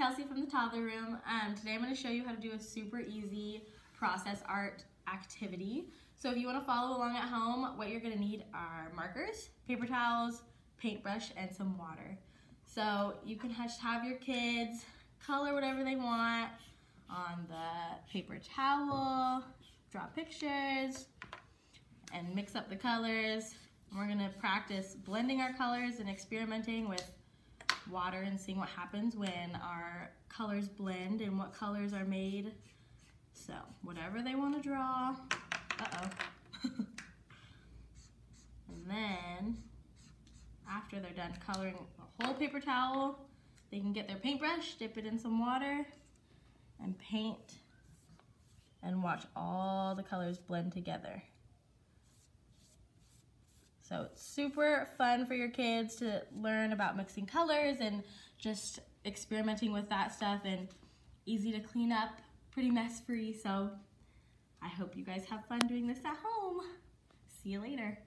Kelsey from the Toddler Room. Um, today I'm going to show you how to do a super easy process art activity. So if you want to follow along at home, what you're going to need are markers, paper towels, paintbrush, and some water. So you can just have your kids color whatever they want on the paper towel, draw pictures, and mix up the colors. We're going to practice blending our colors and experimenting with water and seeing what happens when our colors blend and what colors are made. So whatever they want to draw. Uh-oh. and then after they're done coloring a whole paper towel, they can get their paintbrush, dip it in some water, and paint and watch all the colors blend together. So it's super fun for your kids to learn about mixing colors and just experimenting with that stuff and easy to clean up, pretty mess free. So I hope you guys have fun doing this at home. See you later.